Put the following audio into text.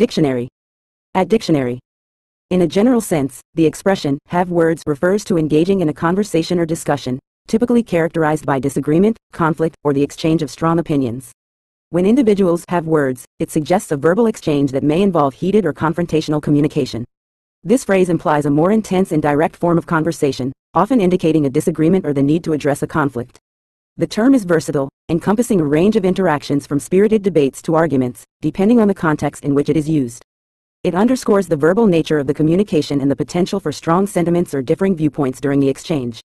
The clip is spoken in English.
Dictionary. At dictionary. In a general sense, the expression, have words refers to engaging in a conversation or discussion, typically characterized by disagreement, conflict, or the exchange of strong opinions. When individuals have words, it suggests a verbal exchange that may involve heated or confrontational communication. This phrase implies a more intense and direct form of conversation, often indicating a disagreement or the need to address a conflict. The term is versatile, encompassing a range of interactions from spirited debates to arguments, depending on the context in which it is used. It underscores the verbal nature of the communication and the potential for strong sentiments or differing viewpoints during the exchange.